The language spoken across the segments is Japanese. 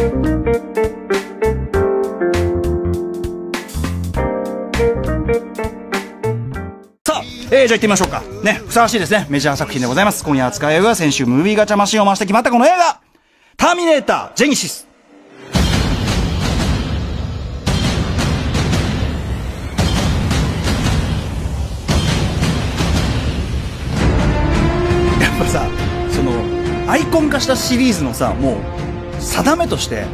さあ、えー、じゃあ行ってみましょうか。ね、ふさわしいですね。メジャー作品でございます。今夜扱い映画は先週ムービーガチャマシンを回して決まったこの映画ターミネーター、ジェニシス。やっぱさ、その、アイコン化したシリーズのさ、もう、定めとして、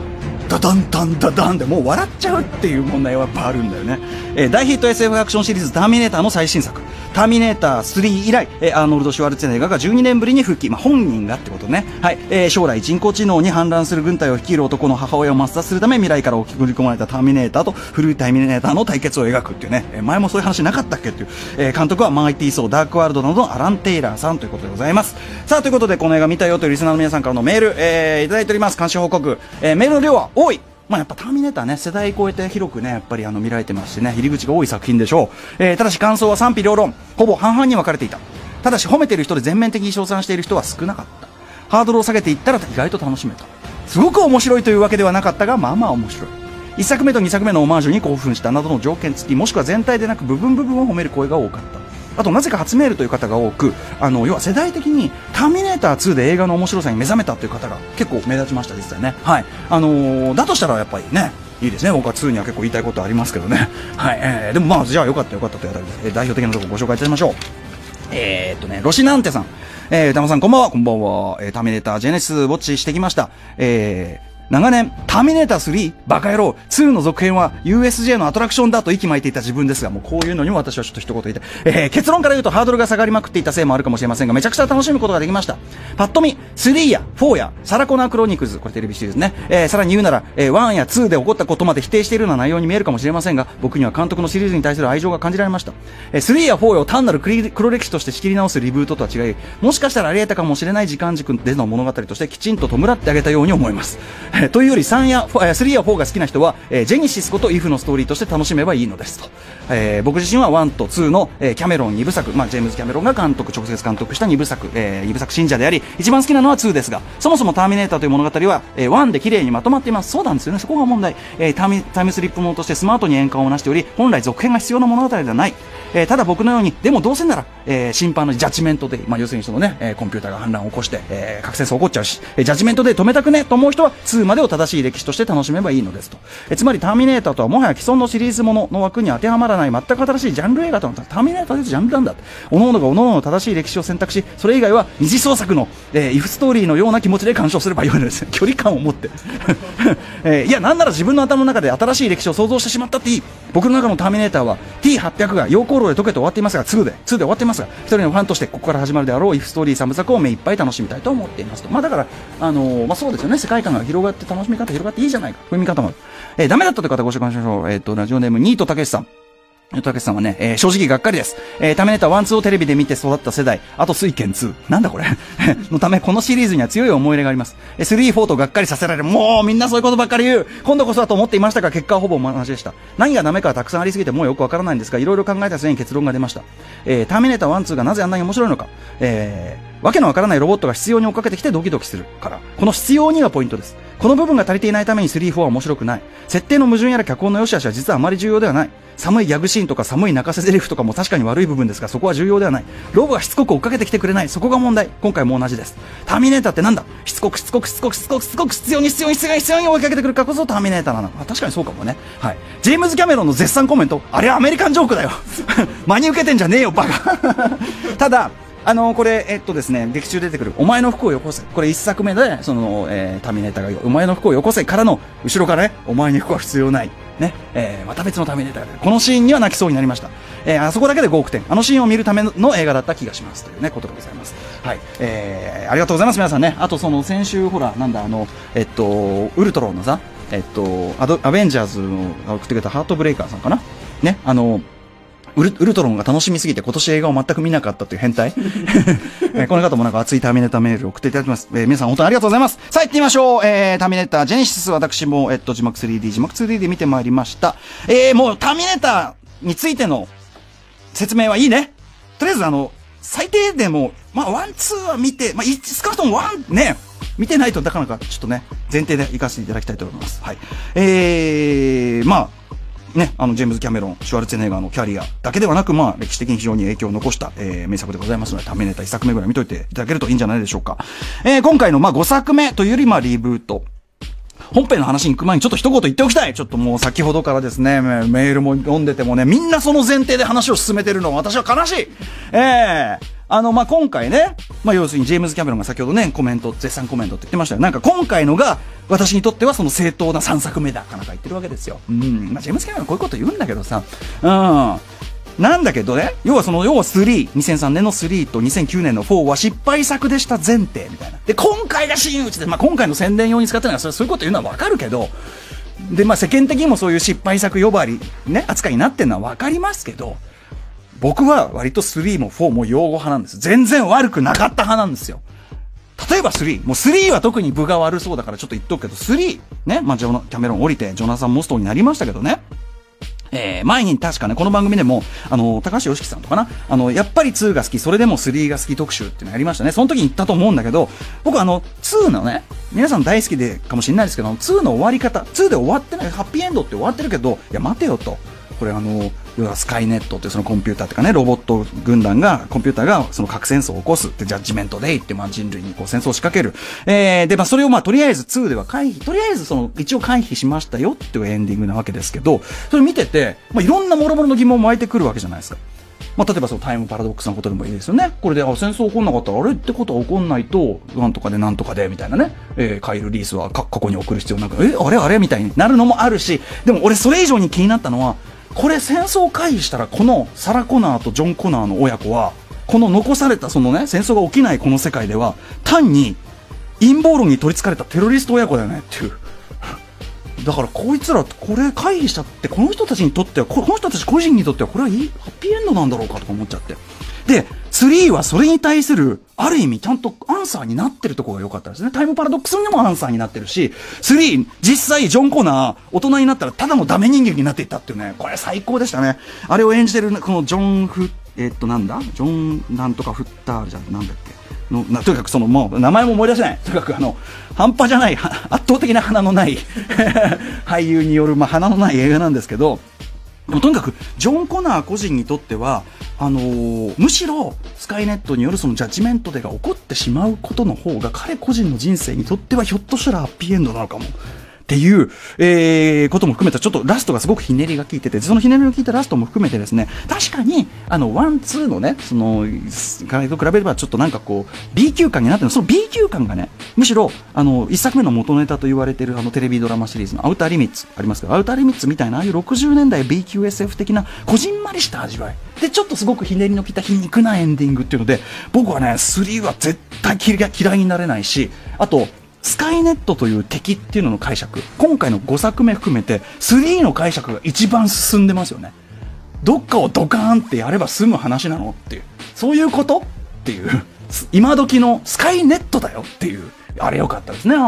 ダダンダンダダンでもう笑っちゃうっていう問題はやっぱあるんだよね、えー大ヒット SF アクションシリーズ「ターミネーター」の最新作「ターミネーター3」以来、えーアーノルド・シュワルツェネガーが12年ぶりに復帰、まあ、本人がってことね、はい。えー将来人工知能に反乱する軍隊を率いる男の母親を抹殺するため未来から送り込まれたターミネーターと古いターミネーターの対決を描くっていうね、えー前もそういう話なかったっけっていう、えー監督はマイティー・ソーダークワールドなどのアラン・テイラーさんということでございます。さあということでこの映画見たよというリスナーの皆さんからのメール、えーいただいております。監視報告、えーメールの量は多いまあやっぱターミネーターね、世代超えて広くね、やっぱりあの見られてましてね、入り口が多い作品でしょう。えーただし感想は賛否両論、ほぼ半々に分かれていた。ただし褒めてる人で全面的に称賛している人は少なかった。ハードルを下げていったら意外と楽しめた。すごく面白いというわけではなかったが、まあまあ面白い。1作目と2作目のオマージュに興奮したなどの条件付き、もしくは全体でなく部分部分を褒める声が多かった。あとなぜか初メールという方が多くあの要は世代的に「ターミネーター2」で映画の面白さに目覚めたという方が結構目立ちました実際ね。はい。あのーだとしたらやっぱりねいいですね。僕は2には結構言いたいことありますけどね。はい、えーでもまあじゃあよかったよかったというあたりで、え代表的なところご紹介いたしましょう。えーっとね、ロシナンテさん。えー、歌間さんこんばんは、こんばんは。えー、ターミネーター、ジェネシス、ウォッチしてきました。えー、長年、ターミネーター3、バカ野郎、2の続編は USJ のアトラクションだと息巻いていた自分ですが、もうこういうのにも私はちょっと一言言いたい。えー、結論から言うとハードルが下がりまくっていたせいもあるかもしれませんが、めちゃくちゃ楽しむことができました。パッと見、3や4やサラコナークロニクズ、これテレビシリーズね。えー、さらに言うなら、えー、1や2で起こったことまで否定しているような内容に見えるかもしれませんが、僕には監督のシリーズに対する愛情が感じられました。えー、3や4を単なる黒歴史として仕切り直すリブートとは違い、もしかしたらあり得たかもしれない時間軸での物語としてきちんと弔ってあげたように思います。というより3や4 3や4が好きな人は、えジェニシスことイフのストーリーとして楽しめばいいのですと。えー僕自身は1と2の、えキャメロン2部作、まあ、ジェームズ・キャメロンが監督、直接監督した2部作、え2部作信者であり、一番好きなのは2ですが、そもそもターミネーターという物語は、えー1で綺麗にまとまっています。そうなんですよね。そこが問題。えータイムタイムスリップものとしてスマートに円環をなしており、本来続編が必要な物語ではない。えーただ僕のように、でもどうせなら、えー審判のジャッジメントで、まあ、要するにそのね、えコンピューターが反乱を起こして、えー核戦争起こっちゃうし、えジャッジメントで止めたくねと思う人は2までを正しい歴史として楽しめばいいのですと。えーつまりターミネーターとはもはや既存のシリーズものの枠に当てはまらない全く新しいジャンル映画となった。ターミネーターというジャンルなんだ。各々が各々の正しい歴史を選択し、それ以外は二次創作の、えーイフストーリーのような気持ちで鑑賞すればよいのです。距離感を持って。えーいや、なんなら自分の頭の中で新しい歴史を想像してしまったっていい。僕の中のターミネーターは T800 が溶鉱炉で溶けて終わっていますが、2で、2で終わっていますが、一人のファンとしてここから始まるであろうイフストーリー3部作を目いっぱい楽しみたいと思っていますと。まあだから、あのーまあそうですよね。世界観が広がっって楽しみ方広がっていいじゃないか。そういう見方もある。えーダメだったという方ご紹介しましょう。えっ、と、ラジオネームニートたけしさん。たけしさんはね、えー正直がっかりです。えーターミネーター1、2をテレビで見て育った世代、あと水拳2。なんだこれ のため、このシリーズには強い思い入れがあります。えー3、4とがっかりさせられる。もう、みんなそういうことばっかり言う。今度こそだと思っていましたが、結果はほぼ同じでした。何がダメかはたくさんありすぎてもうよくわからないんですが、いろいろ考えた末に結論が出ました。えーターミネーター1、2がなぜあんなに面白いのか。えーわけのわからないロボットが必要に追っかけてきてドキドキするから。この必要にがポイントです。この部分が足りていないために3、4は面白くない。設定の矛盾やら脚本の良し悪しは実はあまり重要ではない。寒いギャグシーンとか寒い泣かせ台詞とかも確かに悪い部分ですが、そこは重要ではない。ロボがしつこく追っかけてきてくれない。そこが問題。今回も同じです。ターミネーターってなんだ？しつこくしつこくしつこくしつこくしつこく必要に必要に必要に必要に追いかけてくるからこそターミネーターなの。あ確かにそうかもね。はい。ジェームズ・キャメロンの絶賛コメント。あれはアメリカンジョークだよ。真に受けてんじゃねえよ、バカ。ただ、あのこれ、えっとですね、劇中出てくる、お前の服をよこせ。これ一作目で、その、えーターミネーターが、お前の服をよこせからの、後ろからね、お前に服は必要ない。ね、えーまた別のターミネーターがこのシーンには泣きそうになりました。えーあそこだけで5億点。あのシーンを見るための映画だった気がします。というね、ことでございます。はい。えーありがとうございます、皆さんね。あと、その、先週、ほら、なんだ、あの、えっと、ウルトロンのさ、えっと、アドアベンジャーズの送ってくれたハートブレイカーさんかなね、あの、ウルウルトロンが楽しみすぎて今年映画を全く見なかったという変態。えーこの方もなんか熱いターミネーターメールを送っていただきます。えー皆さん本当にありがとうございます。さあ行ってみましょう。えーターミネーター、ジェネシス、私も、えっと、字幕 3D、字幕 2D で見てまいりました。えーもうターミネーターについての説明はいいね。とりあえずあの、最低でも、まあ、 One、Two は見て、まあ、い少なくとも One、ね、見てないとなかなかちょっとね、前提で行かせていただきたいと思います。はい。えー、まあ、ね、あの、ジェームズ・キャメロン、シュワルツェネッガーのキャリアだけではなく、まあ、歴史的に非常に影響を残した、えー、名作でございますので、ためネタ1作目ぐらい見といていただけるといいんじゃないでしょうか。えー、今回の、まあ、5作目というより、まあ、リブート。本編の話に行く前にちょっと一言言っておきたい。ちょっともう先ほどからですね、メールも読んでてもね、みんなその前提で話を進めてるのは私は悲しい。ええーあの、まあ、今回ね、まあ、要するにジェームズ・キャメロンが先ほどね、コメント、絶賛コメントって言ってましたよ。なんか今回のが、私にとってはその正当な3作目だ、かなんか言ってるわけですよ。うん。まあ、ジェームズ・キャメロンこういうこと言うんだけどさ、うん。なんだけどね、要はその、要は3、2003年の3と2009年の4は失敗作でした前提みたいな。で、今回が真打ちで、まあ、今回の宣伝用に使ってるのは、そういうこと言うのはわかるけど、で、まあ、世間的にもそういう失敗作呼ばわり、ね、扱いになってるのはわかりますけど、僕は割と3も4も用語派なんです。全然悪くなかった派なんですよ。例えば3。もう3は特に部が悪そうだからちょっと言っとくけど、3、ね、まあ、ジョナ、キャメロン降りて、ジョナサン・モストになりましたけどね。えー、前に確かね、この番組でも、あの、高橋良樹さんとかな、あの、やっぱり2が好き、それでも3が好き特集っていうのやりましたね。その時に言ったと思うんだけど、僕あの、2のね、皆さん大好きでかもしれないですけど、2の終わり方、2で終わってない、ハッピーエンドって終わってるけど、いや、待てよと。これあの、要はスカイネットってそのコンピューターとかね、ロボット軍団が、コンピューターがその核戦争を起こすってジャッジメントデイってまあ人類にこう戦争を仕掛ける。えー、で、まあそれをまあとりあえず2では回避、とりあえずその一応回避しましたよっていうエンディングなわけですけど、それ見てて、まあいろんな諸々の疑問も湧いてくるわけじゃないですか。まあ、例えばそのタイムパラドックスのことでもいいですよね。これで、あ、戦争起こんなかったら、あれってことは起こんないと、なんとかでなんとかで、みたいなね。えー、カイル・リースは過去に送る必要なく、え、あれあれ？みたいになるのもあるし、でも俺それ以上に気になったのは、これ戦争回避したらこのサラ・コナーとジョン・コナーの親子はこの残されたそのね戦争が起きないこの世界では単に陰謀論に取りつかれたテロリスト親子だよねっていう。だからこいつらこれ回避したってこの人たちにとってはこの人たち個人にとってはこれはいいハッピーエンドなんだろうかとか思っちゃって。で3はそれに対する、ある意味ちゃんとアンサーになってるところが良かったですね。タイムパラドックスにもアンサーになってるし、3、実際ジョン・コーナー、大人になったらただのダメ人間になっていったっていうね、これ最高でしたね。あれを演じてる、このジョン・フ、えー、っとなんだ？ジョン、なんとかフッターじゃなんだっけ？のなとにかくそのもう名前も思い出せないとにかくあの半端じゃない圧倒的な鼻のない 俳優による、まあ、鼻のない映画なんですけどでもとにかくジョン・コナー個人にとってはあのー、むしろスカイネットによるそのジャッジメントでが起こってしまうことの方が彼個人の人生にとってはひょっとしたらハッピーエンドなのかも。っていう、えー、ことも含めた、ちょっとラストがすごくひねりが効いてて、そのひねりが効いたラストも含めてですね、確かに、あの、 One、Two のね、その、回と比べればちょっとなんかこう、B 級感になってるその B 級感がね、むしろ、あの、一作目の元ネタと言われてるあのテレビドラマシリーズのアウターリミッツありますけど、アウターリミッツみたいな、ああいう60年代 B 級 SF 的な、こじんまりした味わい。で、ちょっとすごくひねりの効いた皮肉なエンディングっていうので、僕はね、3は絶対嫌いになれないし、あと、スカイネットという敵っていうのの解釈。今回の5作目含めて3の解釈が一番進んでますよね。どっかをドカーンってやれば済む話なのっていう。そういうことっていう。今時のスカイネットだよっていう。あれ良かったですね。い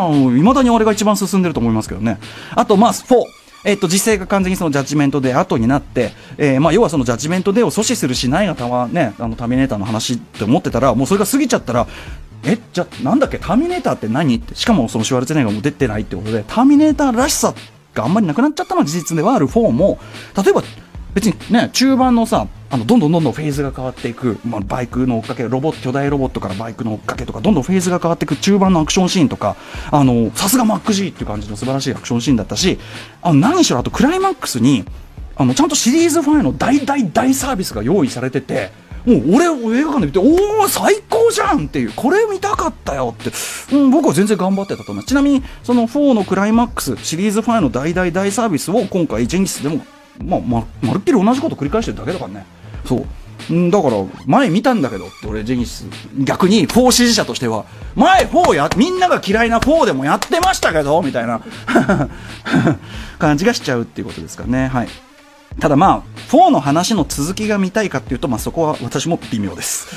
まだに俺が一番進んでると思いますけどね。あとまあ4えっと、実勢が完全にそのジャッジメントで後になって、えー、まあ、要はそのジャッジメントデーを阻止するしないがたまね、あの、ターミネーターの話って思ってたら、もうそれが過ぎちゃったら、えじゃあなんだっけ？ターミネーターって何？って。しかもそのシュワルツェネガーも出てないってことでターミネーターらしさがあんまりなくなっちゃったのは事実ではある4も例えば別にね中盤のさあのどんどんどんどんフェーズが変わっていく、まあ、バイクの追っかけロボット巨大ロボットからバイクの追っかけとかどんどんフェーズが変わっていく中盤のアクションシーンとかあのさすがマック G っていう感じの素晴らしいアクションシーンだったしあの何しろあとクライマックスにあのちゃんとシリーズ5の大大大サービスが用意されててもう俺映画館で見ておお最高じゃんっていうこれ見たかったよって、うん、僕は全然頑張ってたと思います。ちなみにその4のクライマックスシリーズ5の大大大サービスを今回ジェニスでも、まあ、ままるっきり同じこと繰り返してるだけだからね。そう。だから前見たんだけどって俺ジェニス逆に4支持者としては。前4やみんなが嫌いな4でもやってましたけどみたいな 感じがしちゃうっていうことですかね。はい。ただまあ、4の話の続きが見たいかっていうと、まあそこは私も微妙です。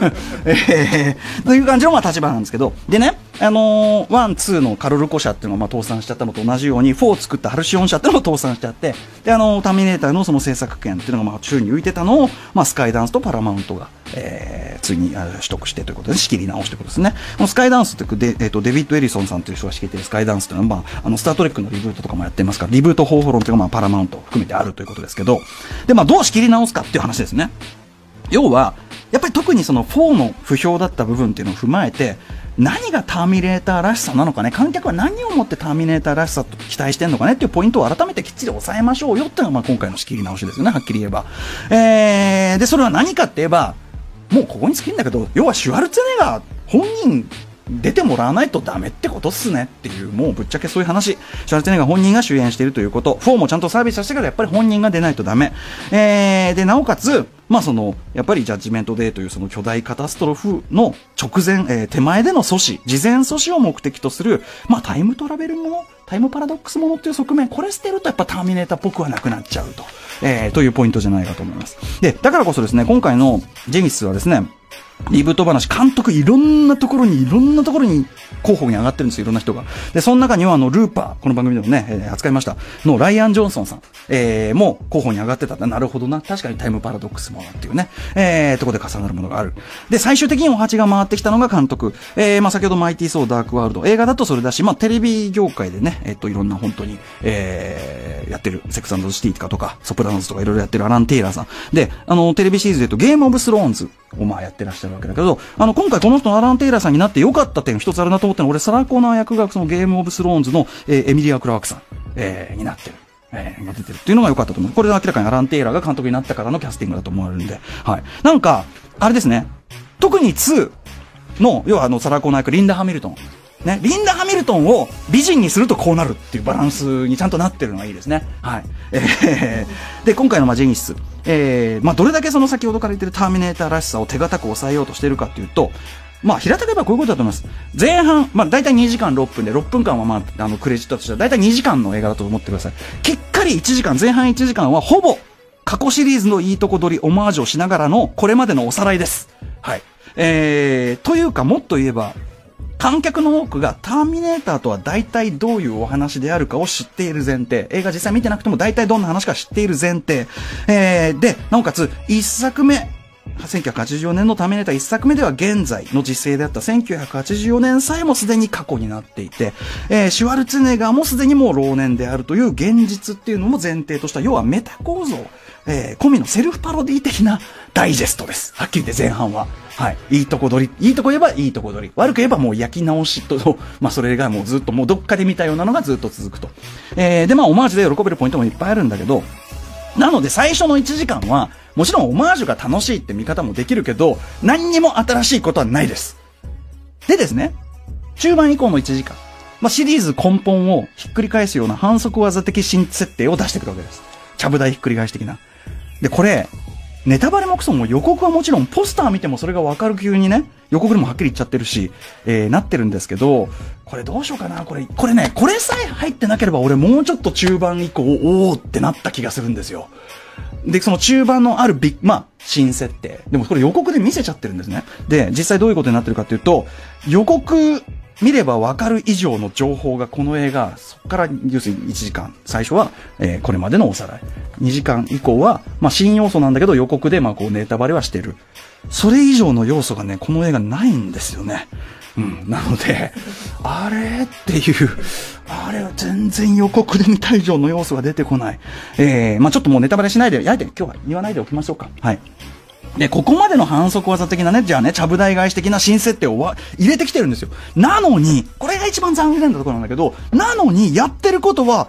えー、という感じのまあ立場なんですけど、でね、あのー、1、2のカルルコ社っていうのをまあ倒産しちゃったのと同じように、4を作ったハルシオン社っていうのも倒産しちゃって、で、あのー、ターミネーターのその制作権っていうのがまあ宙に浮いてたのを、まあスカイダンスとパラマウントが、えー、ついに取得してということで、仕切り直しということですね。このスカイダンスってで、えっ、と、デビッド・エリソンさんという人が仕切ってるスカイダンスというのは、まあ、あの、スタートレックのリブートとかもやってますから、リブート方法論というのが、まあ、パラマウント含めてあるということですけど、で、まあ、どう仕切り直すかっていう話ですね。要は、やっぱり特にその4の不評だった部分っていうのを踏まえて、何がターミネーターらしさなのかね、観客は何をもってターミネーターらしさと期待してるのかねっていうポイントを改めてきっちり抑えましょうよっていうのがまあ今回の仕切り直しですよね、はっきり言えば。えー、で、それは何かって言えば、もうここに尽きるんだけど、要はシュワルツェネガー本人出てもらわないとダメってことっすねっていう、もうぶっちゃけそういう話。シャルツェネガー本人が主演しているということ。4もちゃんとサービスさせてからやっぱり本人が出ないとダメ。えー、で、なおかつ、まあその、やっぱりジャッジメントデーというその巨大カタストロフの直前、えー、手前での阻止、事前阻止を目的とする、まあタイムトラベルもの、タイムパラドックスものっていう側面、これ捨てるとやっぱターミネーターっぽくはなくなっちゃうと、えー、というポイントじゃないかと思います。で、だからこそですね、今回のジェニスはですね、リブート話、監督いろんなところに、いろんなところに候補に上がってるんですよ、いろんな人が。で、その中には、あの、ルーパー、この番組でもね、えー、扱いました、のライアン・ジョンソンさん、えー、も候補に上がってた。なるほどな。確かにタイムパラドックスもっていうね、えー、とこで重なるものがある。で、最終的にお鉢が回ってきたのが監督。えー、まあ、先ほどマイティー・ソー・ダーク・ワールド。映画だとそれだし、まあ、テレビ業界でね、えっ、と、いろんな本当に、えー、やってる、セックスシティとか、ソプラノズとかいろいろやってるアラン・テイラーさん。で、あの、テレビシリーズで言うと、ゲーム・オブ・スローンズをまあやってらっしゃるわけだけど、あの、今回この人のアラン・テイラーさんになって良かった点一つあるなと思ったのは、俺、サラコーナー役がそのゲームオブスローンズの、えー、エミリア・クラークさん、えー、になってる。えー、出てるっていうのが良かったと思う。これで明らかにアラン・テイラーが監督になったからのキャスティングだと思われるんで。はい。なんか、あれですね。特に2の、要はあの、サラコーナー役、リンダ・ハミルトン。ね、リンダ・ハミルトンを美人にするとこうなるっていうバランスにちゃんとなってるのがいいですね。はい。えー、で、今回のまジェニス、えー、まあ、どれだけその先ほどから言ってるターミネーターらしさを手堅く抑えようとしてるかっていうと、まあ、平たく言えばこういうことだと思います。前半、まあ、大体2時間6分で、6分間はまあ、あの、クレジットとしては、大体2時間の映画だと思ってください。きっかり1時間、前半1時間は、ほぼ、過去シリーズのいいとこ取り、オマージュをしながらの、これまでのおさらいです。はい。えー、というか、もっと言えば、観客の多くがターミネーターとは大体どういうお話であるかを知っている前提。映画実際見てなくても大体どんな話か知っている前提。えー、で、なおかつ、一作目、1984年のターミネーター1作目では現在の実勢であった1984年さえもすでに過去になっていて、えー、シュワルツェネガーもすでにもう老年であるという現実っていうのも前提とした、要はメタ構造、えー、込みのセルフパロディ的なダイジェストです。はっきり言って前半は。はい。いいとこ取り。いいとこ言えばいいとこ取り。悪く言えばもう焼き直しと、まあそれがもうずっともうどっかで見たようなのがずっと続くと。えー、でまあオマージュで喜べるポイントもいっぱいあるんだけど、なので最初の1時間は、もちろんオマージュが楽しいって見方もできるけど、何にも新しいことはないです。でですね、中盤以降の1時間、まあ、シリーズ根本をひっくり返すような反則技的新設定を出してくるわけです。ちゃぶ台ひっくり返し的な。で、これ、ネタバレもクソも予告はもちろんポスター見てもそれがわかる急にね、予告でもはっきり言っちゃってるし、えー、なってるんですけど、これどうしようかな、これ、これね、これさえ入ってなければ俺もうちょっと中盤以降、おーってなった気がするんですよ。で、その中盤のあるビッまあ、新設定。でもこれ予告で見せちゃってるんですね。で、実際どういうことになってるかっていうと、予告見ればわかる以上の情報がこの映画、そこから要するに1時間、最初は、えー、これまでのおさらい。2時間以降は、まあ新要素なんだけど予告でまあこうネタバレはしてる。それ以上の要素がね、この映画ないんですよね。うん。なので、あれ？っていう、あれは全然予告で見た以上の要素が出てこない。えー、まあちょっともうネタバレしないで、やいて今日は言わないでおきましょうか。はい。で、ここまでの反則技的なね、じゃあね、ちゃぶ台返し的な新設定を入れてきてるんですよ。なのに、これが一番残念なところなんだけど、なのに、やってることは、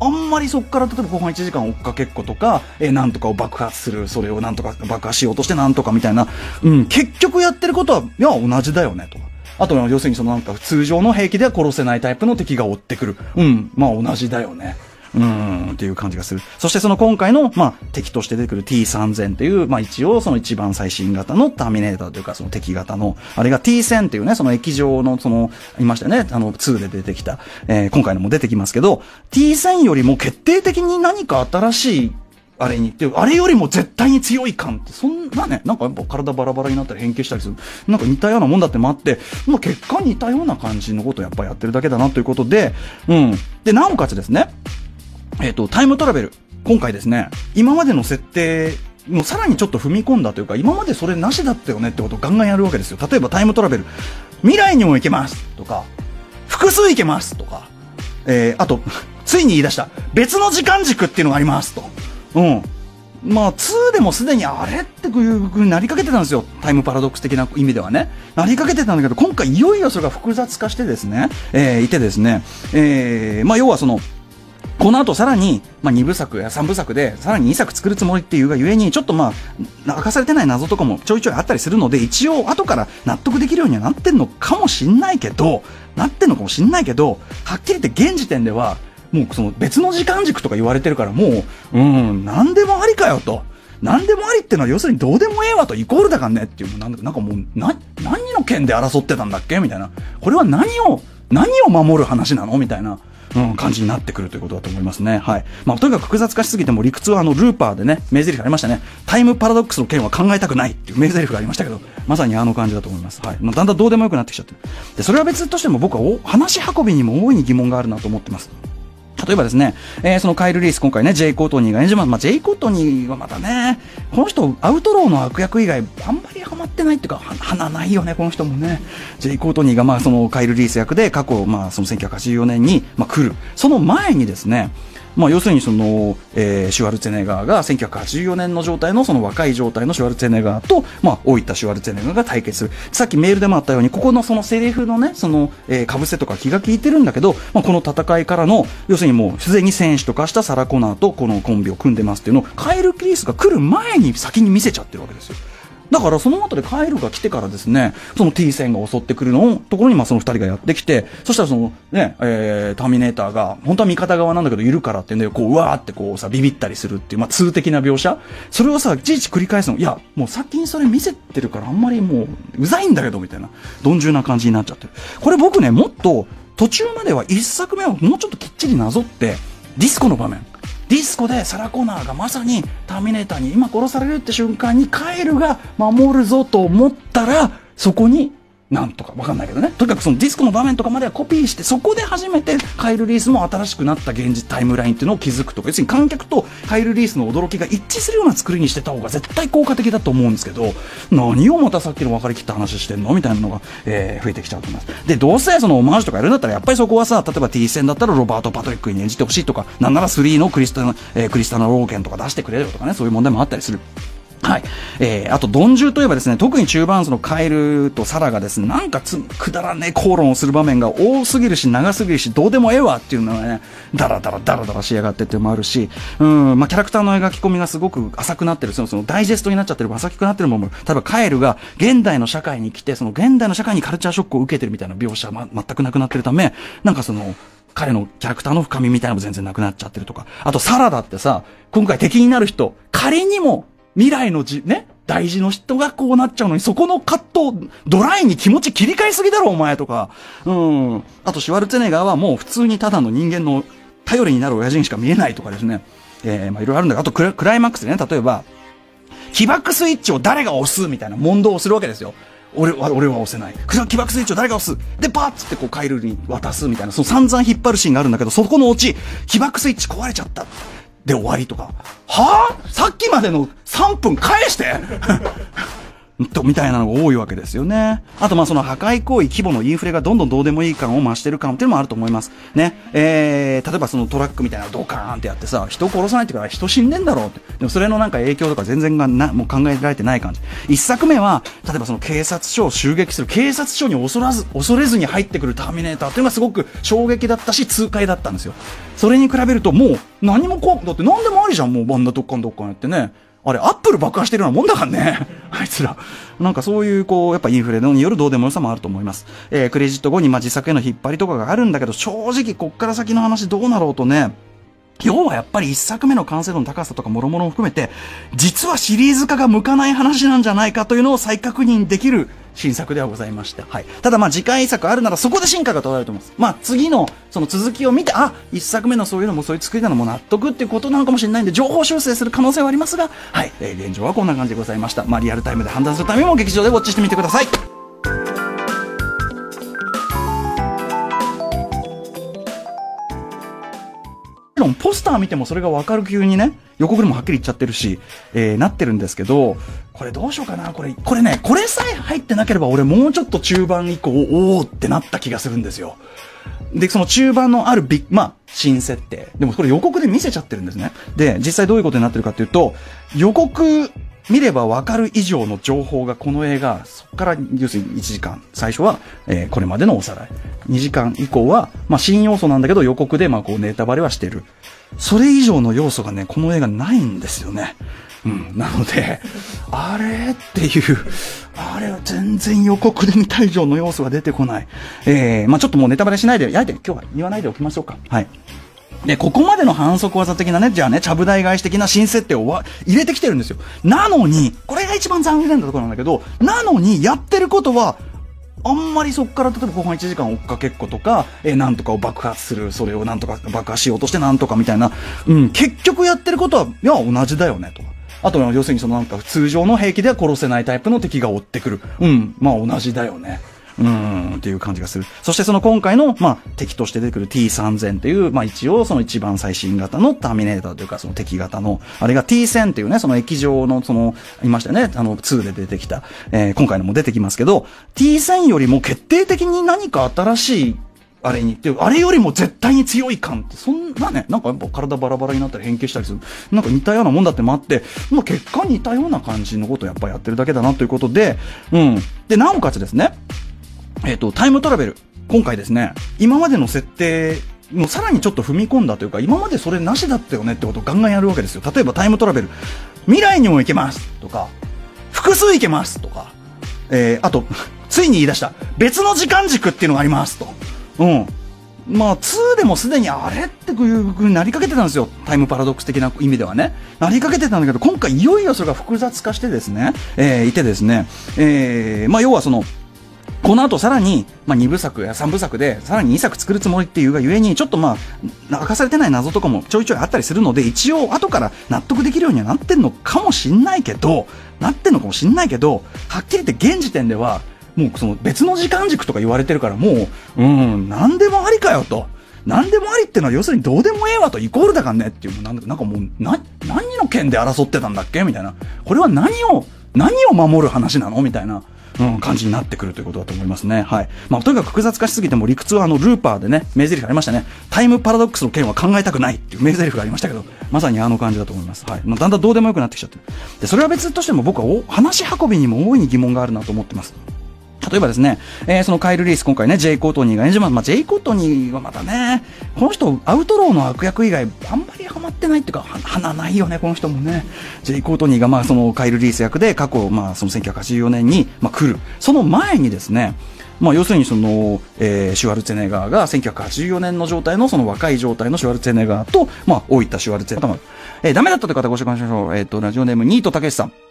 あんまりそこから例えば後半1時間追っかけっことか、え、なんとかを爆発する、それをなんとか爆破しようとしてなんとかみたいな、うん、結局やってることは、いや、同じだよね、とか。あと、要するにそのなんか通常の兵器では殺せないタイプの敵が追ってくる。うん、まあ同じだよね。うん、っていう感じがする。そしてその今回の、まあ、敵として出てくる T3000 っていう、まあ一応その一番最新型のターミネーターというかその敵型の、あれが T1000 っていうね、その液状のその、いましたよね、あの2で出てきた、えー、今回のも出てきますけど、T1000 よりも決定的に何か新しいあれに、ってあれよりも絶対に強い感って、そんなね、なんかやっぱ体バラバラになったり変形したりする、なんか似たようなもんだってもあって、まあ結果似たような感じのことをやっぱやってるだけだなということで、うん。で、なおかつですね、えっ、ー、と、タイムトラベル。今回ですね、今までの設定もうさらにちょっと踏み込んだというか、今までそれなしだったよねってことをガンガンやるわけですよ。例えばタイムトラベル。未来にも行けますとか、複数行けますとか、えー、あと、ついに言い出した、別の時間軸っていうのがありますと。うん。まあ、2でもすでにあれっていう風になりかけてたんですよ。タイムパラドックス的な意味ではね。なりかけてたんだけど、今回いよいよそれが複雑化してですね、えー、いてですね、えー、まあ、要はその、この後さらに、まあ、2部作や3部作でさらに2作作るつもりっていうがゆえにちょっとまあ明かされてない謎とかもちょいちょいあったりするので一応後から納得できるようにはなってんのかもしんないけどなってんのかもしんないけどはっきり言って現時点ではもうその別の時間軸とか言われてるからもううん何でもありかよと。何でもありってのは要するにどうでもええわとイコールだからねっていうなんかもうな何の件で争ってたんだっけ？みたいなこれは何を何を守る話なの？みたいなうん、感じになってくるということだと思いますね。はい。まあ、とにかく複雑化しすぎても理屈はあの、ルーパーでね、名台詞ありましたね。タイムパラドックスの件は考えたくないっていう名台詞がありましたけど、まさにあの感じだと思います。はい。まあ、だんだんどうでもよくなってきちゃってる。で、それは別としても僕はお話し運びにも大いに疑問があるなと思ってます。例えばですね、えー、そのカイル・リース、今回ね、ジェイ・コートニーが演じます。まあ、ジェイ・コートニーはまたね、この人、アウトローの悪役以外、あんまりハマってないっていうか、花ないよね、この人もね。ジェイ・コートニーが、まあ、そのカイル・リース役で、過去、まあ、その1984年に、まあ、来る。その前にですね、まあ、要するにその、えー、シュワルツェネガーが1984年の状態のその若い状態のシュワルツェネガーと、まあ、老いたシュワルツェネガーが対決する。さっきメールでもあったように、ここのそのセリフのね、その、えー、かぶせとか気が利いてるんだけど、まあ、この戦いからの、要するにもうすでに戦士と化したサラ・コナーとこのコンビを組んでますっていうのを、カエル・キリスが来る前に先に見せちゃってるわけですよ。だからその後でカエルが来てからですね、その T 線が襲ってくるのを、ところにまあその二人がやってきて、そしたらそのね、えー、ターミネーターが、本当は味方側なんだけどいるからってんで、こう、うわーってこうさ、ビビったりするっていう、まあ通的な描写それをさ、いちいち繰り返すの、いや、もう先にそれ見せてるからあんまりもう、うざいんだけど、みたいな、鈍重な感じになっちゃってる。これ僕ね、もっと、途中までは一作目をもうちょっときっちりなぞって、ディスコの場面。ディスコでサラ・コナーがまさにターミネーターに今殺されるって瞬間にカイルが守るぞと思ったらそこになんとかわかんないけどね。とにかくそのディスコの場面とかまではコピーして、そこで初めてカイル・リースも新しくなった現実タイムラインっていうのを築くとか、要するに観客とカイル・リースの驚きが一致するような作りにしてた方が絶対効果的だと思うんですけど、何をまたさっきの分かりきった話してんのみたいなのが、えー、増えてきちゃうと思います。で、どうせそのオマージュとかやるんだったら、やっぱりそこはさ、例えば T 戦だったらロバート・パトリックに演じてほしいとか、なんなら3のクリスタナ、えー、クリスタナ・ローケンとか出してくれるとかね、そういう問題もあったりする。はい。えー、あと、鈍重といえばですね、特に中盤そのカエルとサラがですね、なんかつ、くだらねえ口論をする場面が多すぎるし、長すぎるし、どうでもええわっていうのはね、ダラダラダラダラしやがってっていうのもあるし、うん、まあ、キャラクターの描き込みがすごく浅くなってる、その、その、ダイジェストになっちゃってる、浅くなってるものも、例えばカエルが現代の社会に来て、その現代の社会にカルチャーショックを受けてるみたいな描写は、ま、全くなくなってるため、なんかその、彼のキャラクターの深みみたいなのも全然なくなっちゃってるとか。あと、サラダってさ、今回敵になる人、仮にも未来のじ、ね、大事の人がこうなっちゃうのに、そこの葛藤、ドライに気持ち切り替えすぎだろ、お前とか。うん。あと、シュワルツェネガーはもう普通にただの人間の頼りになる親父にしか見えないとかですね。えー、まあいろいろあるんだけど、あとクライマックスでね、例えば、起爆スイッチを誰が押すみたいな問答をするわけですよ。俺は、俺は押せない。起爆スイッチを誰が押す？で、バーッつってこうカイルに渡すみたいな、その散々引っ張るシーンがあるんだけど、そこのオチ、起爆スイッチ壊れちゃった。で終わりとか、はあ？さっきまでの3分返して。と、みたいなのが多いわけですよね。あと、ま、その破壊行為、規模のインフレがどんどんどうでもいい感を増してる感っていうのもあると思います。ね。えー、例えばそのトラックみたいなドカーンってやってさ、人殺さないってから人死んでんだろうって。でもそれのなんか影響とか全然がな、もう考えられてない感じ。一作目は、例えばその警察署を襲撃する、警察署に恐らず、恐れずに入ってくるターミネーターっていうのがすごく衝撃だったし、痛快だったんですよ。それに比べるともう、何もこう、だって何でもありじゃん、もうバンダドッカンドッカンやってね。あれ、アップル爆破してるようなもんだからね。あいつら。なんかそういう、こう、やっぱインフレによるどうでもよさもあると思います。えー、クレジット後に、まあ、自作への引っ張りとかがあるんだけど、正直、こっから先の話どうなろうとね、要はやっぱり一作目の完成度の高さとか諸々も含めて、実はシリーズ化が向かない話なんじゃないかというのを再確認できる新作ではございまして、はい。ただまあ次回作あるならそこで進化が問われると思います。まあ次のその続きを見て、あ、一作目のそういうのもそういう作りなのも納得っていうことなのかもしれないんで、情報修正する可能性はありますが、はい。えー、現状はこんな感じでございました。まあリアルタイムで判断するためにも劇場でウォッチしてみてください。ろんポスター見てもそれがわかる急にね、予告でもはっきり言っちゃってるし、えー、なってるんですけど、これどうしようかな、これ、これね、これさえ入ってなければ俺もうちょっと中盤以降、おおってなった気がするんですよ。で、その中盤のあるビッまあ、新設定。でもこれ予告で見せちゃってるんですね。で、実際どういうことになってるかっていうと、予告見ればわかる以上の情報がこの映画、そこから要するに1時間、最初は、えー、これまでのおさらい。2時間以降は、まあ新要素なんだけど予告でまあこうネタバレはしてる。それ以上の要素がね、この映画ないんですよね。うん。なので、あれ？っていう、あれは全然予告で見た以上の要素が出てこない。えー、まあちょっともうネタバレしないで、やいて、今日は言わないでおきましょうか。はい。で、ここまでの反則技的なね、じゃあね、ちゃぶ台返し的な新設定をわ入れてきてるんですよ。なのに、これが一番残念なところなんだけど、なのに、やってることは、あんまりそこから例えば後半1時間追っかけっことか、え、なんとかを爆発する、それをなんとか爆破しようとしてなんとかみたいな、うん、結局やってることは、いや、同じだよね、と。あと、要するにそのなんか通常の兵器では殺せないタイプの敵が追ってくる。うん、まあ同じだよね。うん、っていう感じがする。そしてその今回の、まあ、敵として出てくる T3000 っていう、まあ一応その一番最新型のターミネーターというかその敵型の、あれが T1000 っていうね、その液状のその、いましたよね、あの2で出てきた、えー、今回のも出てきますけど、T1000 よりも決定的に何か新しいあれにってあれよりも絶対に強い感って、そんなね、なんかやっぱ体バラバラになったり変形したりする。なんか似たようなもんだってもあって、まあ結果似たような感じのことをやっぱやってるだけだなということで、うん。で、なおかつですね、えっ、ー、と、タイムトラベル。今回ですね、今までの設定もうさらにちょっと踏み込んだというか、今までそれなしだったよねってことをガンガンやるわけですよ。例えばタイムトラベル。未来にも行けますとか、複数行けますとか、えー、あと、ついに言い出した、別の時間軸っていうのがありますと。うん。まあ、2でもすでにあれっていう風になりかけてたんですよ。タイムパラドックス的な意味ではね。なりかけてたんだけど、今回いよいよそれが複雑化してですね、えー、いてですね、えー、まあ、要はその、この後さらに、まあ、2部作や3部作でさらに2作作るつもりっていうがゆえにちょっとまあ明かされてない謎とかもちょいちょいあったりするので一応後から納得できるようにはなってんのかもしんないけどなってんのかもしんないけどはっきり言って現時点ではもうその別の時間軸とか言われてるからもううん何でもありかよと。何でもありってのは要するにどうでもええわとイコールだからねっていうなんかもうな何の件で争ってたんだっけみたいなこれは何を何を守る話なのみたいな、感じになってくるということだと思いますね。はい。まあ、とにかく複雑化しすぎても理屈はあの、ルーパーでね、名台詞ありましたね。タイムパラドックスの件は考えたくないっていう名台詞がありましたけど、まさにあの感じだと思います。はい。まあ、だんだんどうでもよくなってきちゃってる。で、それは別としても僕は話し運びにも大いに疑問があるなと思ってます。例えばですね、えー、そのカイル・リース、今回ね、ジェイ・コートニーが演じます。まあ、ジェイ・コートニーはまたね、この人、アウトローの悪役以外、あんまりハマってないっていうか、花ないよね、この人もね。ジェイ・コートニーが、まあ、そのカイル・リース役で、過去、まあ、その1984年に、まあ、来る。その前にですね、まあ、要するにその、えー、シュワルツェネガーが1984年の状態のその若い状態のシュワルツェネガーと、まあ、大分シュワルツェネガー、えー、ダメだったという方ご紹介しましょう。えっ、ー、と、ラジオネームニートたけしさん。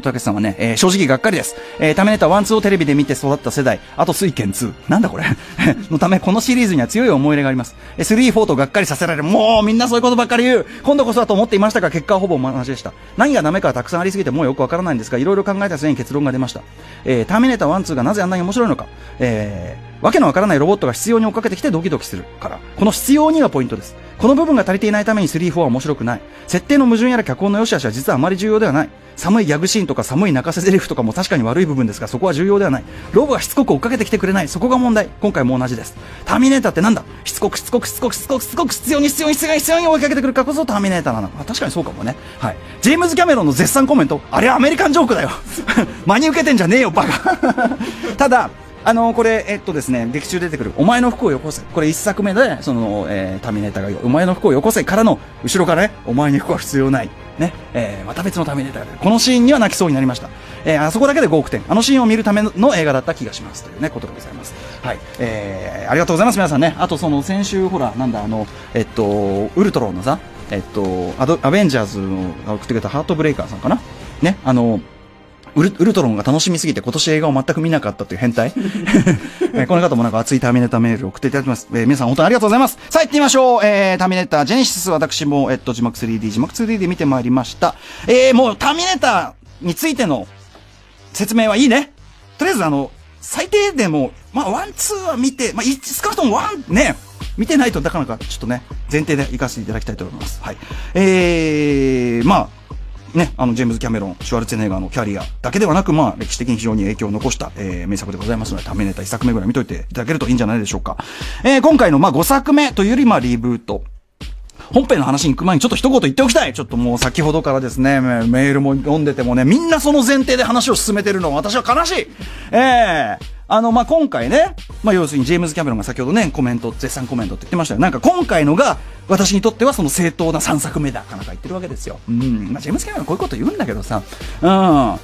たけしさんはね、えー、正直がっかりです。えー、タメネタ1、2をテレビで見て育った世代、あと水拳2。なんだこれ のため、このシリーズには強い思い入れがあります。えー、3、4とがっかりさせられる。もう、みんなそういうことばっかり言う。今度こそだと思っていましたが、結果はほぼ同じでした。何がダメかはたくさんありすぎてもうよくわからないんですが、いろいろ考えた末に結論が出ました。えー、ターミネーター1、2がなぜあんなに面白いのか。えー、わけのわからないロボットが必要に追っかけてきてドキドキするから。この必要にがポイントです。この部分が足りていないために3、4は面白くない。設定の矛盾やら脚本の良し悪しは実はあまり重要ではない。寒いギャグシーンとか寒い泣かせ台詞とかも確かに悪い部分ですがそこは重要ではない。ロボがしつこく追っかけてきてくれない。そこが問題。今回も同じです。ターミネーターってなんだ？しつこくしつこくしつこくしつこくしつこく必要に必要に必要に必要に追いかけてくるからこそターミネーターなの。あ確かにそうかもね。はい。ジェームズ・キャメロンの絶賛コメント。あれはアメリカンジョークだよ。真に受けてんじゃねえよバカ。ただあのこれ、えっとですね、劇中出てくる、お前の服をよこせ。これ一作目で、その、えー、ターミネーターが、お前の服をよこせからの、後ろからね、お前に服は必要ない。ね、えー、また別のターミネーターがこのシーンには泣きそうになりました。えー、あそこだけで5億点。あのシーンを見るための映画だった気がします。というね、ことでございます。はい。えー、ありがとうございます、皆さんね。あと、その、先週、ほら、なんだ、あの、えっと、ウルトロンのさ、えっと、アドアベンジャーズが送ってくれたハートブレイカーさんかな。ね、あの、ウルウルトロンが楽しみすぎて今年映画を全く見なかったという変態 えー、この方もなんか熱いターミネーターメールを送っていただきます。えー、皆さん本当にありがとうございます。さあ行ってみましょう。えー、ターミネーター、ジェネシス、私も、えっと、字幕 3D、字幕 2D で見てまいりました。えー、もうターミネーターについての説明はいいね。とりあえずあの、最低でも、まあ、 One、Two は見て、まあ、少なくとも One、ね、見てないとなかなかちょっとね、前提で行かせていただきたいと思います。はい。えー、まあ、ね、あの、ジェームズ・キャメロン、シュワルツェネガーのキャリアだけではなく、まあ、歴史的に非常に影響を残した、えー、名作でございますので、ためネタ一作目ぐらい見といていただけるといいんじゃないでしょうか。えー、今回の、まあ、5作目というより、まあ、リブート。本編の話に行く前にちょっと一言言っておきたいちょっともう先ほどからですね、メールも読んでてもね、みんなその前提で話を進めてるのは私は悲しいええーあの、まあ、今回ね、ま、要するにジェームズ・キャメロンが先ほどね、コメント、絶賛コメントって言ってましたよ。なんか今回のが、私にとってはその正当な3作目だ、かなか言ってるわけですよ。うん。ま、ジェームズ・キャメロンこういうこと言うんだけどさ、うん。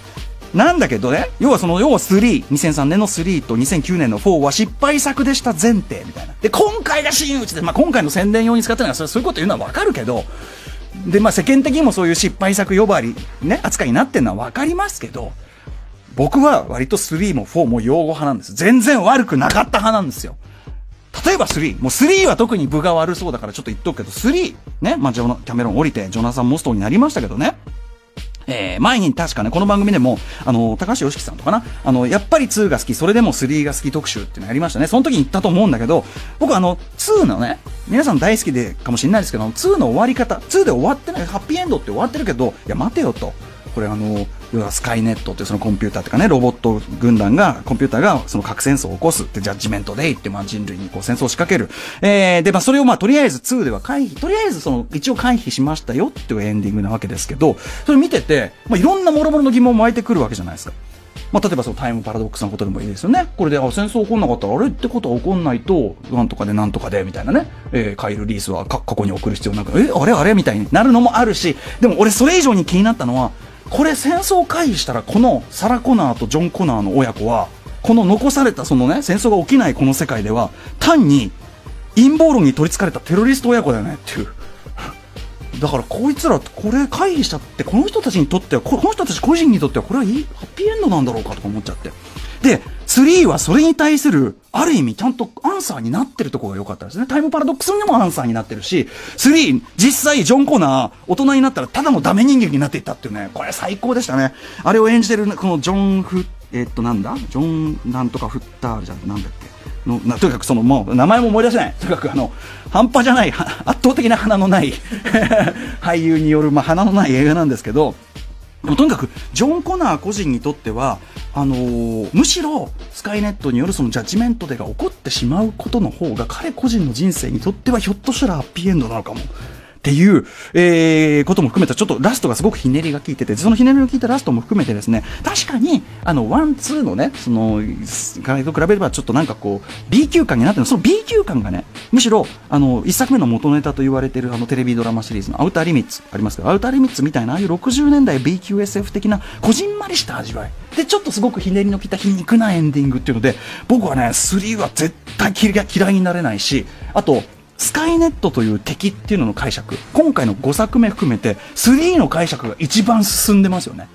なんだけどね、要はその、要は3、2003年の3と2009年の4は失敗作でした前提みたいな。で、今回が真打ちで、まあ、今回の宣伝用に使ったのは、そういうこと言うのはわかるけど、で、まあ、世間的にもそういう失敗作呼ばわり、ね、扱いになってるのはわかりますけど、僕は割と3も4も用語派なんです。全然悪くなかった派なんですよ。例えば3。もう3は特に部が悪そうだからちょっと言っとくけど、3。ね。まあ、ジョナ、キャメロン降りて、ジョナサン・モストになりましたけどね。えー、前に確かね、この番組でも、あの、高橋良樹さんとかな、あの、やっぱり2が好き、それでも3が好き特集っていうのやりましたね。その時に言ったと思うんだけど、僕あの、2のね、皆さん大好きでかもしれないですけど、2の終わり方、2で終わってない、ハッピーエンドって終わってるけど、いや、待てよと。これあの、要はスカイネットってそのコンピューターとかね、ロボット軍団が、コンピューターがその核戦争を起こすってジャッジメントデイってまあ人類にこう戦争を仕掛ける。えー、で、まあそれをまあとりあえず2では回避、とりあえずその一応回避しましたよっていうエンディングなわけですけど、それ見てて、まあいろんな諸々の疑問も湧いてくるわけじゃないですか。まあ、例えばそのタイムパラドックスのことでもいいですよね。これで、あ、戦争起こんなかったら、あれってことは起こんないと、なんとかでなんとかで、みたいなね。えー、カイル・リースは過去に送る必要なく、え、あれあれみたいになるのもあるし、でも俺それ以上に気になったのは、これ戦争回避したらこのサラ・コナーとジョン・コナーの親子はこの残されたそのね戦争が起きないこの世界では単に陰謀論に取りつかれたテロリスト親子だよねっていう。だからこいつらこれ回避したってこの人たちにとってはこの人たち個人にとってはこれはいいハッピーエンドなんだろうかとか思っちゃって。で3はそれに対する、ある意味ちゃんとアンサーになってるところが良かったですね。タイムパラドックスにもアンサーになってるし、3、実際ジョン・コナー、大人になったらただのダメ人間になっていったっていうね、これ最高でしたね。あれを演じてる、このジョン・フ、えっとなんだ？ジョンなんとかフッターじゃなんだっけ？のなとにかくそのもう名前も思い出せないとにかくあの半端じゃない圧倒的な鼻のない 俳優による、まあ、鼻のない映画なんですけどもとにかくジョン・コナー個人にとってはあのー、むしろスカイネットによるそのジャッジメントでが起こってしまうことの方が彼個人の人生にとってはひょっとしたらハッピーエンドなのかも。っていう、えー、ことも含めた、ちょっとラストがすごくひねりが効いてて、そのひねりが効いたラストも含めてですね、確かに、あの、 One、Two のね、その、回と比べればちょっとなんかこう、B 級感になってるその B 級感がね、むしろ、あの、一作目の元ネタと言われてるあのテレビドラマシリーズのアウターリミッツありますけど、アウターリミッツみたいな、ああいう60年代 B 級 SF 的な、こじんまりした味わい。で、ちょっとすごくひねりの効いた皮肉なエンディングっていうので、僕はね、3は絶対嫌いになれないし、あと、スカイネットという敵っていうのの解釈。今回の5作目含めて3の解釈が一番進んでますよね。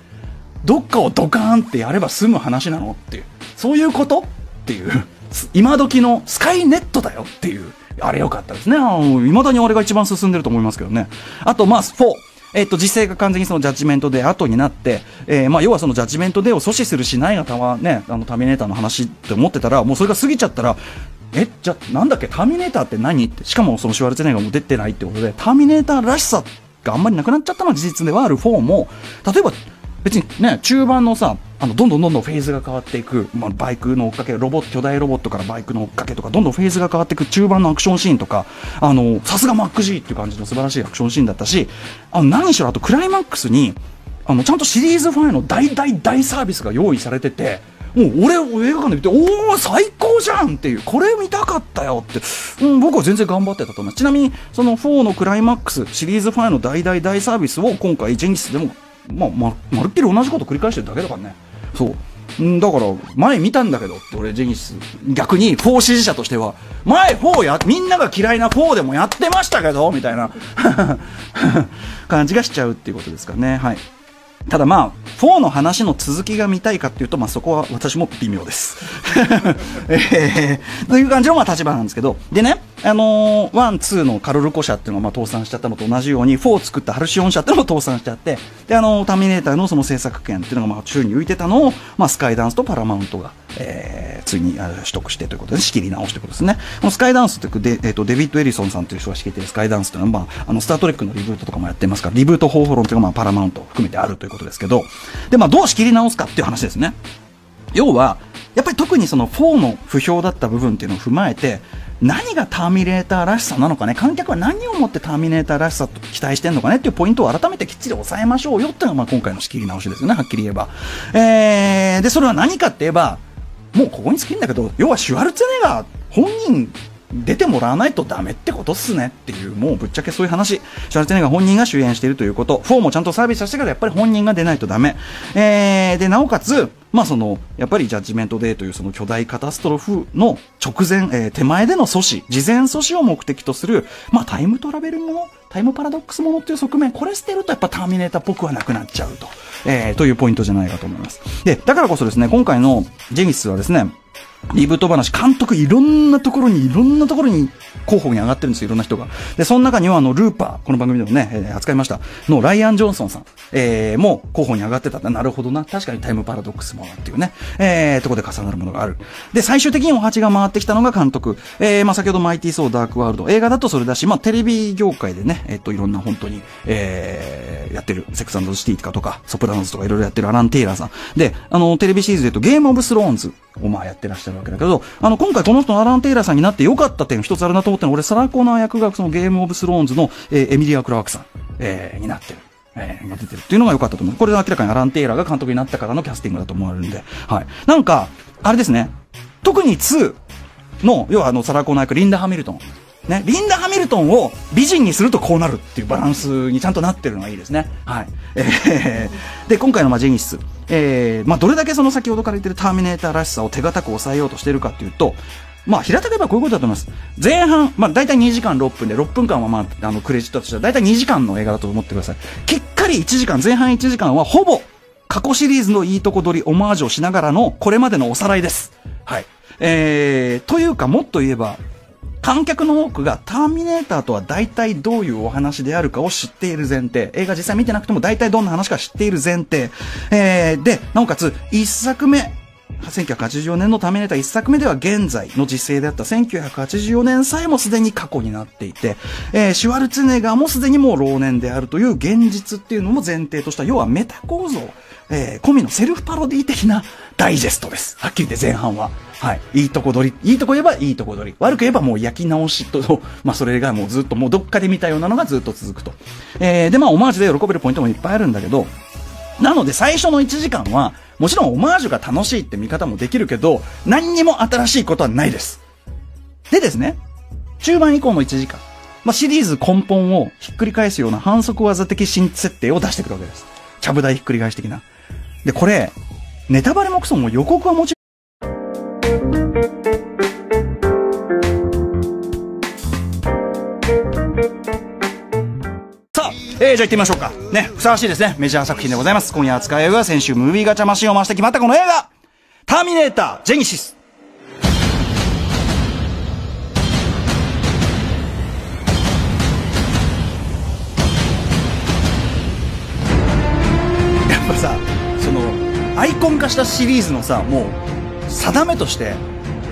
どっかをドカーンってやれば済む話なのっていう。そういうことっていう。今時のスカイネットだよっていう。あれ良かったですね。いまだに俺が一番進んでると思いますけどね。あとまあ4えっと、実勢が完全にそのジャッジメントで後になって、えー、まあ、要はそのジャッジメントでを阻止するしないがたまね、あの、ターミネーターの話って思ってたら、もうそれが過ぎちゃったら、えじゃなんだっけ？ターミネーターって何？って。しかもそのシュワルツェネガーも出てないってことでターミネーターらしさがあんまりなくなっちゃったのは事実ではある4も例えば別にね中盤のさあのどんどんどんどんフェーズが変わっていく、まあ、バイクの追っかけロボット巨大ロボットからバイクの追っかけとかどんどんフェーズが変わっていく中盤のアクションシーンとかあのさすがマック G っていう感じの素晴らしいアクションシーンだったしあの何しろあとクライマックスにあのちゃんとシリーズ5の大大大サービスが用意されててもう俺映画館で見ておお最高じゃんっていう。これ見たかったよって、うん、僕は全然頑張ってたと思います。ちなみにその4のクライマックスシリーズ5の大大大サービスを今回ジェニスでもまあままるっきり同じこと繰り返してるだけだからね。そう。だから前見たんだけどって俺ジェニス逆に4支持者としては前4やみんなが嫌いな4でもやってましたけどみたいな 感じがしちゃうっていうことですかね。はい。ただまあ、4の話の続きが見たいかっていうと、まあそこは私も微妙です。えー、という感じのまあ立場なんですけど、でね、あのー、1、2のカロルコ社っていうのがまあ倒産しちゃったのと同じように、4を作ったハルシオン社っていうのも倒産しちゃって、で、あのー、ターミネーターのその制作権っていうのがまあ宙に浮いてたのを、まあスカイダンスとパラマウントが、えー、ついに取得してということで仕切り直してことですね。このスカイダンスってで、えーと、デビッド・エリソンさんという人が仕切ってるスカイダンスっていうのは、まあ、あのスター・トレックのリブートとかもやってますから、リブート方法論っていうのがまあパラマウント含めてあるということですけど、で、まあどう仕切り直すかっていう話ですね。要は、やっぱり特にその4の不評だった部分っていうのを踏まえて、何がターミネーターらしさなのかね、観客は何をもってターミネーターらしさと期待してるのかね？っていうポイントを改めてきっちり抑えましょうよっていうのがまあ今回の仕切り直しですよね、はっきり言えば。えー、で、それは何かって言えば、もうここに尽きるんだけど、要はシュワルツェネガー本人出てもらわないとダメってことっすねっていう、もうぶっちゃけそういう話。シャルテネが本人が主演しているということ。4もちゃんとサービスさせてからやっぱり本人が出ないとダメ。えー、で、なおかつ、まあその、やっぱりジャッジメントデーというその巨大カタストロフの直前、えー、手前での阻止、事前阻止を目的とする、まあタイムトラベルもの、タイムパラドックスものっていう側面、これ捨てるとやっぱターミネーターっぽくはなくなっちゃうと、えー、というポイントじゃないかと思います。で、だからこそですね、今回のジェニスはですね、リブート話、監督いろんなところに、いろんなところに候補に上がってるんですよ、いろんな人が。で、その中には、あの、ルーパー、この番組でもね、えー、扱いました、のライアン・ジョンソンさん、えー、も候補に上がってたなるほどな。確かにタイムパラドックスものっていうね、えー、とこで重なるものがある。で、最終的にお鉢が回ってきたのが監督。えー、まあ、先ほどマイティー・ソー・ダーク・ワールド。映画だとそれだし、まあ、テレビ業界でね、えっ、と、いろんな本当に、えー、やってる、セックスシティとかとか、ソプラノズとかいろいろやってるアラン・テイラーさん。で、あの、テレビシリーズで言うと、ゲーム・オブ・スローンズをまあやってらっしゃるわけだけど、あの、今回この人のアラン・テイラーさんになって良かった点一つあるなと思ったのは俺、サラコーナー役がそのゲームオブスローンズの、えー、エミリア・クラークさん、えー、になってる。えー、が出てるっていうのが良かったと思う。これは明らかにアラン・テイラーが監督になったからのキャスティングだと思われるんで。はい。なんか、あれですね。特に2の、要はあの、サラコーナー役、リンダ・ハミルトン。ね、リンダ・ハミルトンを美人にするとこうなるっていうバランスにちゃんとなってるのがいいですね。はい。えー、で、今回のまあジェニス、えー、まあどれだけその先ほどから言ってるターミネーターらしさを手堅く抑えようとしてるかっていうと、まあ、平たく言えばこういうことだと思います。前半、まあ、大体2時間6分で、6分間はまあ、あの、クレジットとしては、大体2時間の映画だと思ってください。きっかり1時間、前半1時間は、ほぼ、過去シリーズのいいとこ取り、オマージュをしながらの、これまでのおさらいです。はい。えー、というか、もっと言えば、観客の多くがターミネーターとは大体どういうお話であるかを知っている前提。映画実際見てなくても大体どんな話か知っている前提。えー、で、なおかつ、一作目、1984年のターミネタ1作目では現在の実勢であった1984年さえもすでに過去になっていて、えー、シュワルツェネガーもすでにもう老年であるという現実っていうのも前提とした、要はメタ構造、えー、込みのセルフパロディ的なダイジェストです。はっきり言って前半は。はい。いいとこ取り。いいとこ言えばいいとこ取り。悪く言えばもう焼き直しと、まあそれがもうずっともうどっかで見たようなのがずっと続くと。えー、でまあオマージュで喜べるポイントもいっぱいあるんだけど、なので最初の1時間は、もちろんオマージュが楽しいって見方もできるけど、何にも新しいことはないです。でですね、中盤以降の1時間、まあ、シリーズ根本をひっくり返すような反則技的新設定を出してくるわけです。ちゃぶ台ひっくり返し的な。で、これ、ネタバレもクソも予告はもちろん、えー、じゃあ行ってみましょうか。ね、ふさわしいですね。メジャー作品でございます。今夜扱いは先週ムービーガチャマシンを回して決まったこの映画ターミネーター、ジェニシス。やっぱさ、その、アイコン化したシリーズのさ、もう、定めとして、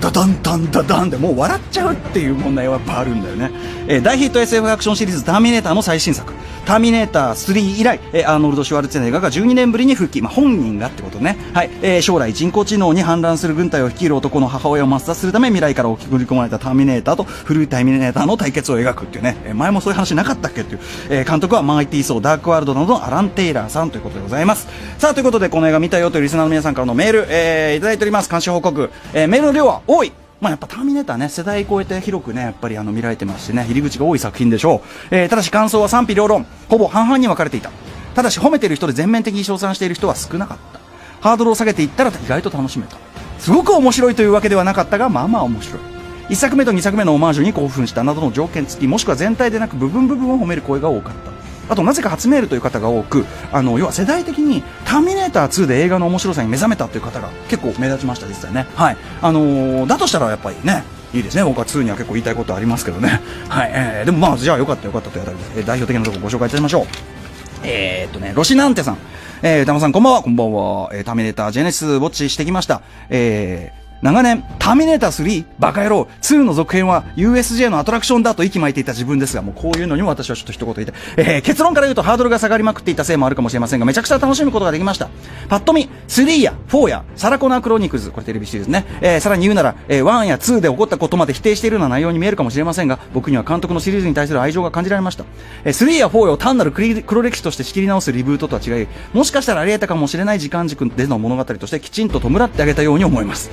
ダダンダンダダンでもう笑っちゃうっていう問題はやっぱあるんだよね。えー、大ヒット SF アクションシリーズターミネーターの最新作。ターミネーター3以来、えー、アーノルド・シュワルツェネガが12年ぶりに復帰。まあ、本人がってことね。はい。えー、将来人工知能に反乱する軍隊を率いる男の母親を抹殺するため未来から送り込まれたターミネーターと古いターミネーターの対決を描くっていうね。えー、前もそういう話なかったっけっていう。えー、監督はマイティー・ソー、ダークワールドなどのアラン・テイラーさんということでございます。さあ、ということでこの映画見たよというリスナーの皆さんからのメール、えー、いただいております。監視報告。えー、メールの量は多い。まあ、やっぱターミネーターね、世代超えて広くね、やっぱりあの見られてますしね、入り口が多い作品でしょう。えー、ただし感想は賛否両論、ほぼ半々に分かれていた。ただし褒めてる人で全面的に称賛している人は少なかった。ハードルを下げていったら意外と楽しめた。すごく面白いというわけではなかったが、まあまあ面白い。1作目と2作目のオマージュに興奮したなどの条件付き、もしくは全体でなく部分部分を褒める声が多かった。あとなぜか初メールという方が多くあの要は世代的に「ターミネーター2」で映画の面白さに目覚めたという方が結構目立ちました実際ね。はい。あのーだとしたらやっぱりねいいですね。僕は2には結構言いたいことありますけどね。はい、えーでもまあじゃあよかったよかったというあたりで、えー代表的なところご紹介いたしましょう。えー、っとね、ロシナンテさん。えー、歌間さんこんばんは、こんばんは。えー、ターミネータージェネシスウォッチしてきました。えー、長年、ターミネーター3、バカ野郎、2の続編は USJ のアトラクションだと息巻いていた自分ですが、もうこういうのにも私はちょっと一言言いたい。えー、結論から言うとハードルが下がりまくっていたせいもあるかもしれませんが、めちゃくちゃ楽しむことができました。パッと見、3や4やサラコナークロニクルズ、これテレビシリーズね。えー、さらに言うなら、えー、1や2で起こったことまで否定しているような内容に見えるかもしれませんが、僕には監督のシリーズに対する愛情が感じられました。えー、3や4を単なる黒歴史として仕切り直すリブートとは違い、もしかしたらあり得たかもしれない時間軸での物語としてきちんと弔ってあげたように思います。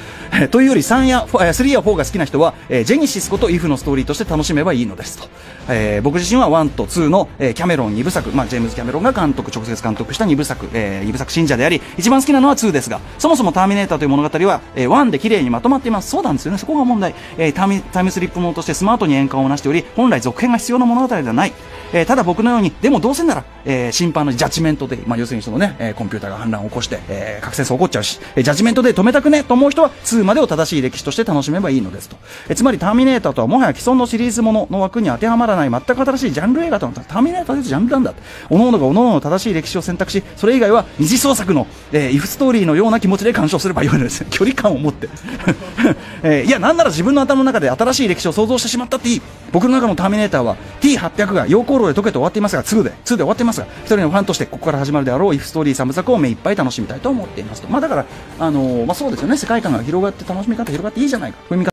というより3や3や4が好きな人は、えージェニシスことイフのストーリーとして楽しめばいいのですと。えー僕自身は1と2の、えーキャメロン2部作、まあ、ジェームズ・キャメロンが監督、直接監督した2部作、え2部作信者であり、一番好きなのは2ですが、そもそもターミネーターという物語は、えー1で綺麗にまとまっています。そうなんですよね。そこが問題。えータミタイムスリップものとしてスマートに円環をなしており、本来続編が必要な物語ではない。えーただ僕のように、でもどうせなら、えー審判のジャッジメントで、まあ、要するにそのね、えーコンピューターが反乱を起こして、えー核戦争起こっちゃうし、えージャッジメントで止めたくねと思う人は、2までを正しい歴史として楽しめばいいのですと。えつまり、ターミネーターとはもはや既存のシリーズものの枠に当てはまらない全く新しいジャンル映画となった。ターミネーターというジャンルなんだ。各々が各々の正しい歴史を選択し、それ以外は二次創作の、えーイフストーリーのような気持ちで鑑賞すればよいのです。距離感を持って。えーいや、なんなら自分の頭の中で新しい歴史を想像してしまったっていい。僕の中のターミネーターは T800 が溶鉱炉で溶けて終わっていますが、2で、2で終わっていますが、一人のファンとしてここから始まるであろうイフストーリー3部作を目いっぱい楽しみたいと思っていますと。まあだから、あのーまあそうですよね、世界観が広がって楽しみ方広がっていいじゃないか。そういう見方